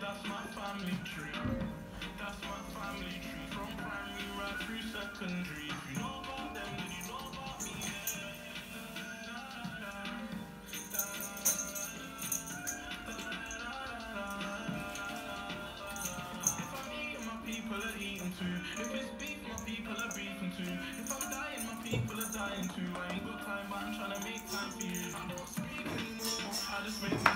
that's my family tree. That's my family tree. From primary through secondary. Thank you.